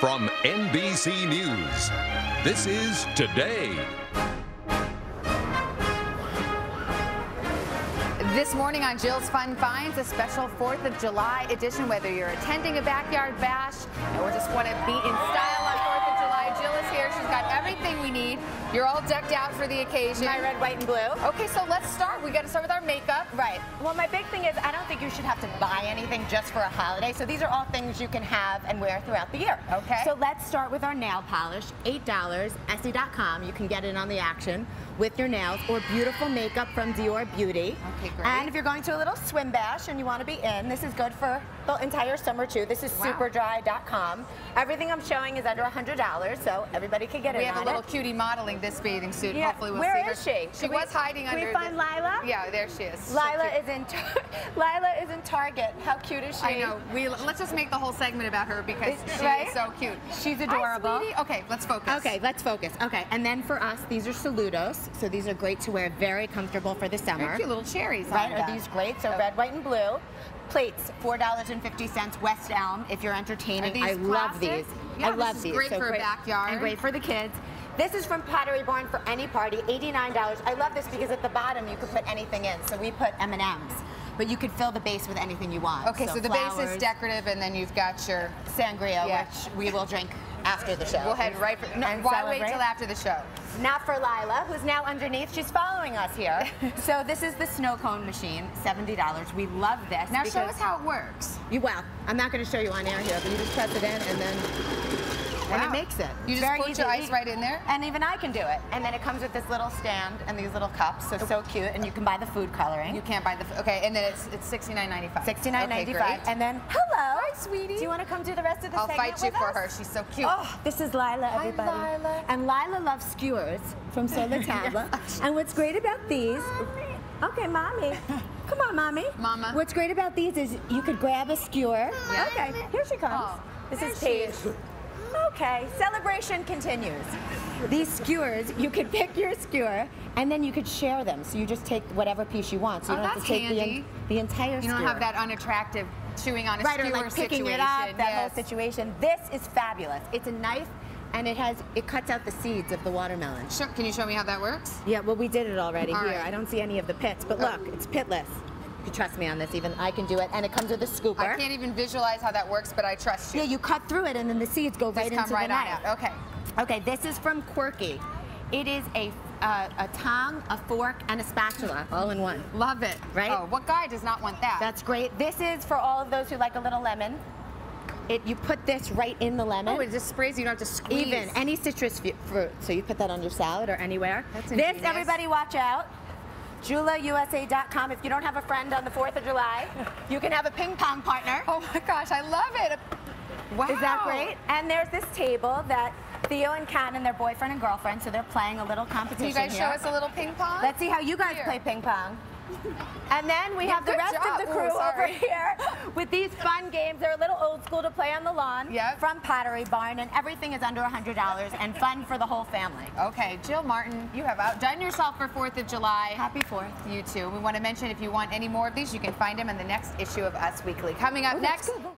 From NBC News, this is Today. This morning on Jill's Fun Finds, a special 4th of July edition, whether you're attending a backyard bash or just want to be in style on 4th of July. Jill is here. She's got everything we need. You're all decked out for the occasion. My red, white, and blue. Okay, so let's start. We got to start with our makeup. Right. Well, my big thing is I don't think you should have to buy anything just for a holiday. So these are all things you can have and wear throughout the year. Okay. So let's start with our nail polish. $8, Essie.com. You can get it on the action with your nails or beautiful makeup from Dior Beauty. Okay, great. And if you're going to a little swim bash and you want to be in, this is good for the entire summer too. This is Wow. superdry.com. Everything I'm showing is under $100, so everybody can get it. We have a little it. cutie modeling this bathing suit. Yeah, Hopefully we'll where see is her. she? She Can we- was hiding under. can we find the, Lila? Yeah, there she is. Lila cute. is in Lila is in Target. How cute is she? I know. We let's just make the whole segment about her because Is- she right? is so cute. She's adorable. sweetie. Okay, let's focus. Okay, let's focus. Okay, and then for us, these are Soludos. So these are great to wear, very comfortable for the summer. Very cute little cherries. Right? Are these great? So red, white, and blue. Plates, four dollars and fifty cents. West Elm. If you're entertaining, I love these. Yeah, I this love is these. great So for a backyard. and great for the kids. This is from Pottery Barn for any party, eighty-nine dollars. I love this because at the bottom you could put anything in. So we put M and M's, but you could fill the base with anything you want. Okay, so, the base is decorative, and then you've got your. sangria, Yeah. which we will drink after the show. We'll head right. For, no, And why wait celebrate. till after the show? Not for Lila, who's now underneath. She's following us here. so this is the snow cone machine, $70. We love this. Now show us how it works. You, well, I'm not going to show you on air here, but you just press it in and then and it makes it. You just Very put easy. your ice right in there? And even I can do it. And then it comes with this little stand and these little cups, so so cute. And you can buy the food coloring. You can't buy the. Okay, and then it's it's sixty nine ninety five. $69.95. Okay, and then, hello. Sweetie. Do you want to come do the rest of the I'll segment fight you for us? her. She's so cute. Oh, this is Lila, everybody. Hi, Lila. And Lila loves skewers from Sur La Table. and what's great about these, okay, mommy. Come on, mommy. Mama. What's great about these is you could grab a skewer. Yeah. Okay, here she comes. Oh, this is Paige. is. Okay, celebration continues. These skewers, you could pick your skewer and then you could share them. So you just take whatever piece you want. So you Oh, don't have to take the, the entire You skewer. You don't have that unattractive chewing on a right, or like picking situation. it up, that yes. whole situation. This is fabulous. It's a knife, and it has it cuts out the seeds of the watermelon. Sure, Can you show me how that works? Yeah, well, we did it already All here. right. I don't see any of the pits, but oh. look, it's pitless. You trust me on this, even I can do it, and it comes with a scooper. I can't even visualize how that works, but I trust you. Yeah, you cut through it, and then the seeds go right Just into come right the on knife. out. Okay. Okay, this is from Quirky. It is a uh, a tongue, a fork, and a spatula, all in one. Love it. Right? Oh, what guy does not want that? That's great. This is for all of those who like a little lemon. It you put this right in the lemon. oh, it just sprays. You don't have to squeeze. Even any citrus fruit. So you put that on your salad or anywhere. That's this, everybody, watch out. JulaUSA.com. If you don't have a friend on the 4th of July, you can have a ping pong partner. Oh my gosh, I love it. Wow. Is that great? And there's this table that Theo and Kat and their boyfriend and girlfriend, so they're playing a little competition Can you guys here. show us a little ping pong? Let's see how you guys Here. play ping pong. And then we Yeah, have the rest job. of the Ooh, crew over here with these fun games. They're a little old school to play on the lawn Yep. from Pottery Barn, and everything is under $100 and fun for the whole family. Okay, Jill Martin, you have outdone yourself for 4th of July. Happy 4th. You too. We want to mention if you want any more of these, you can find them in the next issue of Us Weekly. Coming up Oh, that's next.